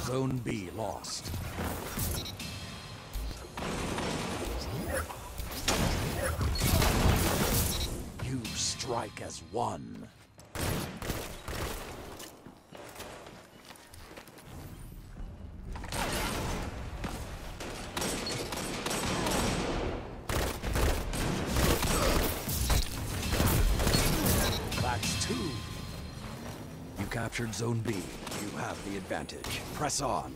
Zone B lost. You strike as one. Two. You captured Zone B. You have the advantage. Press on.